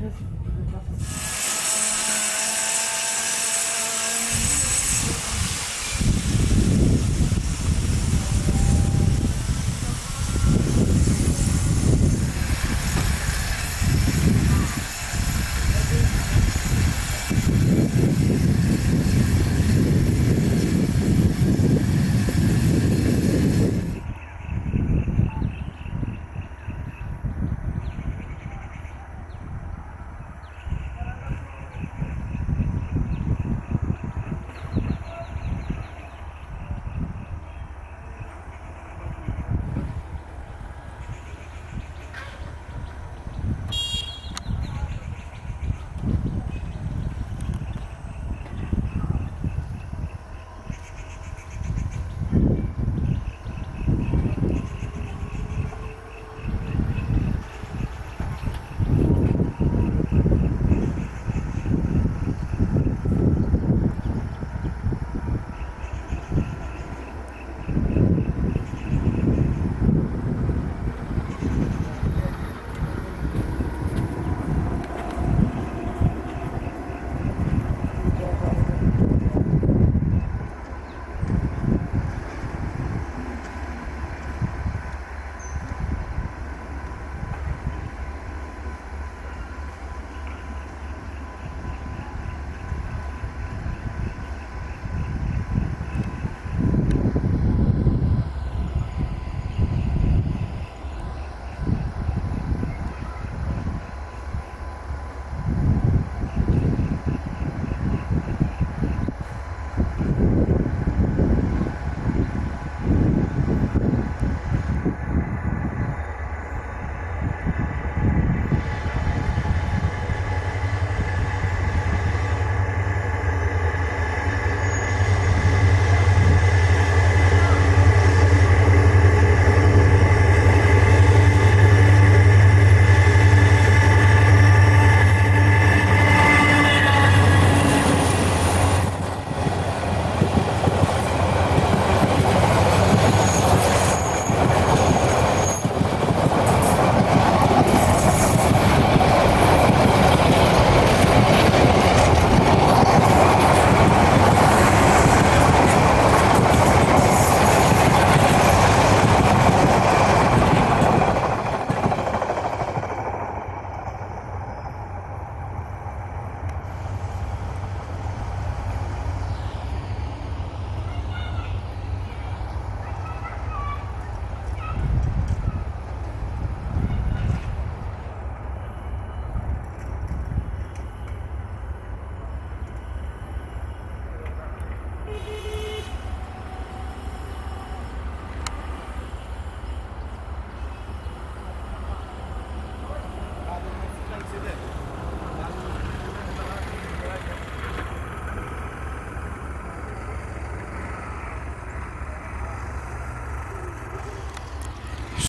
You.